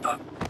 った。